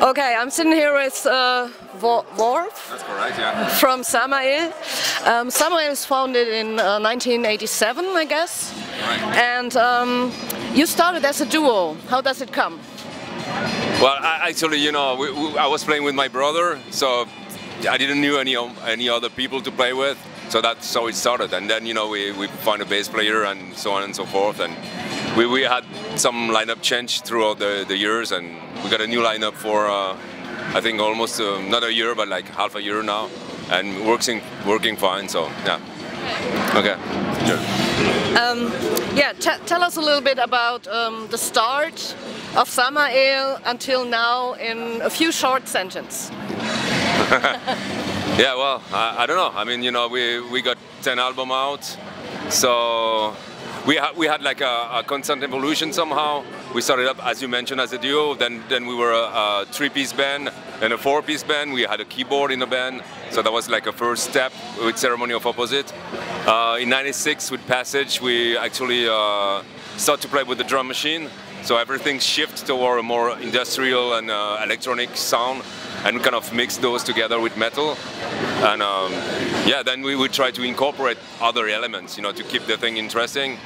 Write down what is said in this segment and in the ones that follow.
Okay, I'm sitting here with uh, Vorph. Correct, yeah. From Samael. Um, Samael was founded in uh, 1987, I guess. Right. And um, you started as a duo. How does it come? Well, I, actually, you know, we, we, I was playing with my brother, so I didn't knew any any other people to play with. So that's how it started. And then, you know, we, we found a bass player and so on and so forth. And we, we had some lineup change throughout the, the years, and we got a new lineup for uh, I think almost uh, not a year, but like half a year now, and working working fine. So yeah. Okay. Um, yeah. tell us a little bit about um, the start of Samael until now in a few short sentences. yeah. Well, I, I, don't know. I mean, you know, we we got ten album out, so we had we had like a, a, constant evolution somehow. We started up, as you mentioned, as a duo. Then then we were a, a three-piece band and a four-piece band. We had a keyboard in the band, so that was like a first step with Ceremony of Opposite. Uh, in '96, with Passage, we actually uh, started to play with the drum machine. So everything shifted toward a more industrial and uh, electronic sound and kind of mix those together with metal. And um, yeah, then we would try to incorporate other elements, you know, to keep the thing interesting.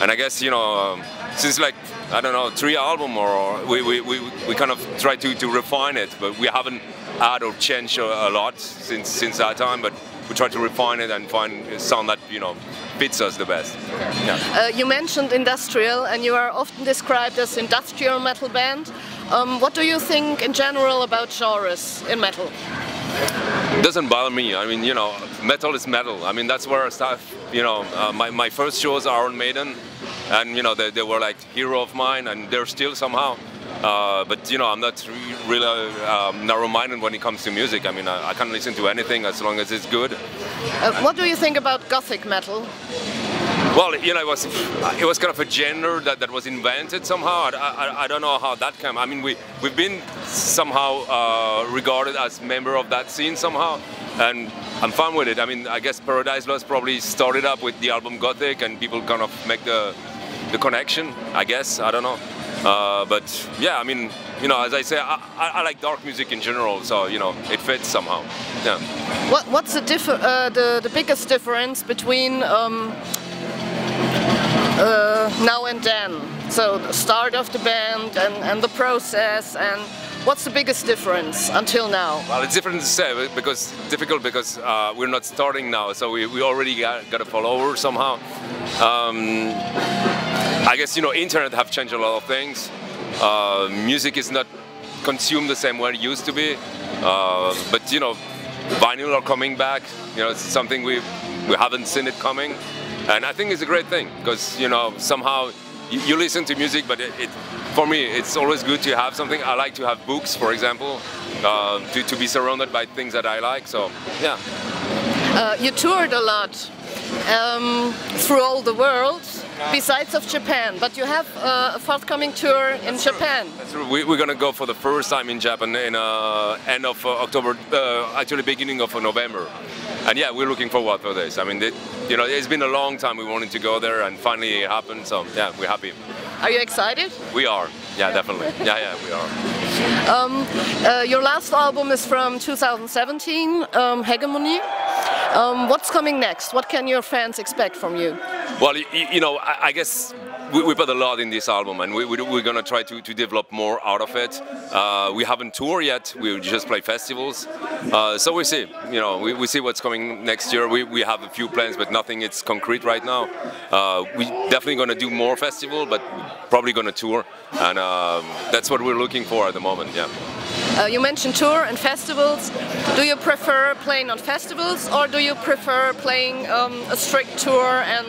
And I guess, you know, um, since like, I don't know, three album or we, we, we, we kind of try to, to refine it, but we haven't add or changed a, a lot since, since that time, but we try to refine it and find a sound that, you know, fits us the best. Yeah. Uh, you mentioned industrial and you are often described as industrial metal band. Um, what do you think in general about genres in metal? It doesn't bother me. I mean, you know, metal is metal. I mean, that's where I start. You know, uh, my, my first shows are Iron Maiden, and you know, they, they were like hero of mine, and they're still somehow. Uh, but you know, I'm not really um, narrow-minded when it comes to music. I mean, I, I, can listen to anything as long as it's good. Uh, what do you think about gothic metal? Well, you know, it was it was kind of a genre that, that was invented somehow. I, I, I don't know how that came. I mean, we we've been somehow uh, regarded as member of that scene somehow, and I'm fine with it. I mean, I guess Paradise Lost probably started up with the album Gothic, and people kind of make the the connection. I guess I don't know. Uh, but yeah, I mean, you know, as I say, I, I, like dark music in general, so you know, it fits somehow. Yeah. What, what's the, uh, the the biggest difference between um, uh, now and then. So the start of the band and, and the process and what's the biggest difference until now? Well, it's different to say because difficult because uh, we're not starting now, so we, we already got, got a follower somehow. Um, I guess you know, internet have changed a lot of things. Uh, music is not consumed the same way it used to be, uh, but you know, vinyl are coming back. You know, it's something we we haven't seen it coming. And I think it's a great thing because, you know, somehow you, you listen to music, but it, it, for me, it's always good to have something. I like to have books, for example, uh, to, to be surrounded by things that I like. So, yeah. Uh, you toured a lot um, through all the world besides of Japan, but you have uh, a forthcoming tour in That's Japan. True. That's true. We, are gonna go for the first time in Japan in uh, end of uh, October, uh, actually beginning of November. And yeah, we're looking forward for this. I mean, it, you know, it's been a long time we wanted to go there, and finally it happened. So yeah, we're happy. Are you excited? We are. Yeah, yeah. definitely. Yeah, yeah, we are. Um, uh, your last album is from 2017, um, Hegemony. Um, what's coming next? What can your fans expect from you? Well, you, you know, I, I guess we, we, put a lot in this album, and we, we, are going to try to, to develop more out of it. Uh, we haven't toured yet; we just play festivals. Uh, so we see, you know, we, we see what's coming next year. We, we have a few plans, but nothing is concrete right now. Uh, we definitely going to do more festival, but probably going to tour, and um, that's what we're looking for at the moment. Yeah. Uh, you mentioned tour and festivals. Do you prefer playing on festivals or do you prefer playing um, a strict tour and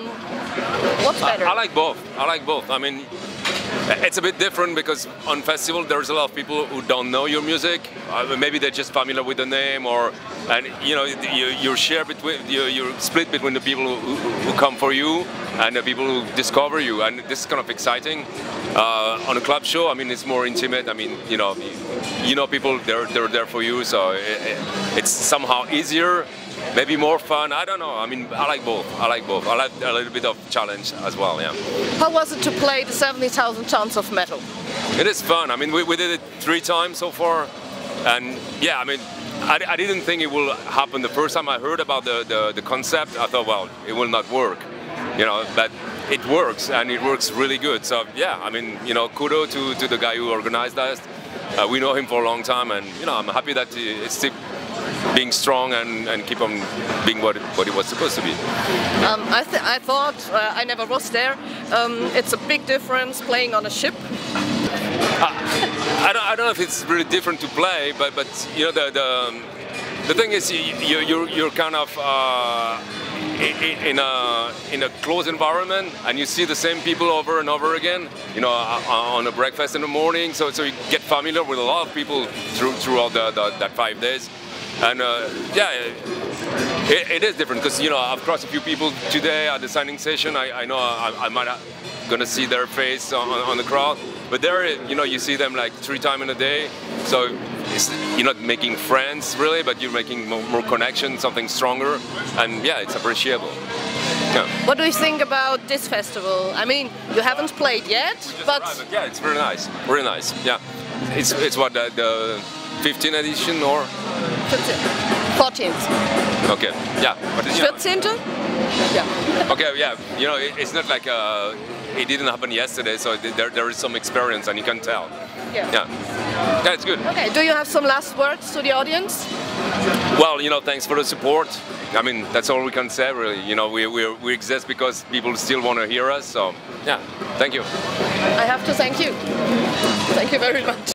what's better? I, I like both. I like both. I mean, it's a bit different because on festival there's a lot of people who don't know your music. Uh, maybe they're just familiar with the name, or and you know you, you're share between you're, you're, split between the people who, who, come for you and the people who discover you, and this is kind of exciting. Uh, on a club show, I mean, it's more intimate. I mean, you know, you know people they're they're there for you, so it, it, it's somehow easier maybe more fun. I don't know. I mean, I like both. I like both. I like a little bit of challenge as well. Yeah. How was it to play the 70,000 tons of metal? It is fun. I mean, we, we did it three times so far. And yeah, I mean, I, I, didn't think it will happen the first time I heard about the, the, the concept. I thought, well, it will not work, you know, but it works and it works really good. So yeah, I mean, you know, kudo to, to the guy who organized that. Uh, we know him for a long time, and you know, I'm happy that it's still being strong and, and keep on being what it, what it was supposed to be. Um, I, th I thought uh, I never was there. Um, it's a big difference playing on a ship. Uh, I, don't, I don't know if it's really different to play, but but you know the the, the thing is you, you you're kind of. Uh, in a in a closed environment and you see the same people over and over again you know uh, uh, on a breakfast in the morning so so you get familiar with a lot of people through throughout the, the, that five days and uh, yeah, it, it is different because you know I've crossed a few people today at the signing session. I, I know I, I might uh, gonna see their face on, on, the crowd, but there you know you see them like three times in a day. So you're not making friends really, but you're making more, more connection, something stronger, and yeah, it's appreciable. Yeah. What do you think about this festival? I mean, you haven't played yet, but... but yeah, it's very nice, very nice. Yeah, it's it's what the, the 15th edition or 14th. Okay, yeah. But, 14th? Yeah. okay, yeah. You know, it, it's not like uh, it didn't happen yesterday, so there, there is some experience and you can tell. Yeah. Yeah. It's good. Okay, do you have some last words to the audience? Well, you know, thanks for the support. I mean, that's all we can say, really. You know, we, we, we exist because people still want to hear us, so yeah, thank you. I have to thank you. Thank you very much.